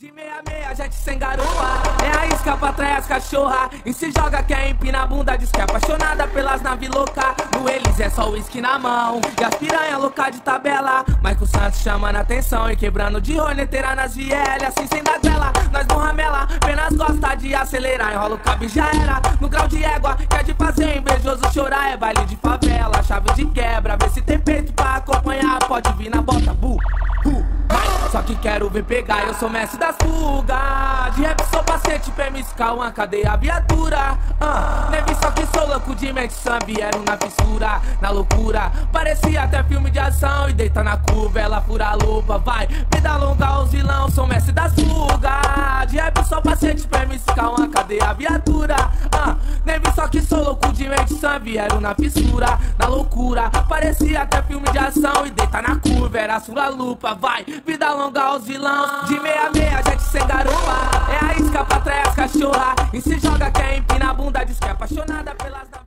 De meia meia, gente sem garupa É a isca pra trás as cachorra. E se joga quer empina a bunda Diz que é apaixonada pelas naves louca. No eles é só uísque na mão. E as piranha louca de tabela. Michael Santos chamando atenção E quebrando de roneteira nas vielas Assim sem dar tela, nós não ramela. Apenas gosta de acelerar Enrola o cabo e já era. No grau de égua, quer de fazer Invejoso chorar, é baile de favela. Chave de quebra, vê se tem peito pra acompanhar. Pode vir na bota, bu, bu só que quero ver pegar, eu sou mestre das fugas De rap sou paciente, PMSK, uma cadeia viatura. Uh, Nem vi só que sou louco de mente sã Vieram na fissura, na loucura Parecia até filme de ação. E deita na curva, ela fura a Vai, vida longa os vilão, sou mestre das fugas De rap sou paciente, PMSK, uma cadeia viatura só que sou louco de mente sã Vieram na fissura, na loucura. Parecia até filme de ação E deita na curva, era sua lupa Vai, vida longa alongar os vilão De meia meia, gente sem garupa É a isca pra trás, cachorra E se joga quer empina a bunda Diz que é apaixonada pelas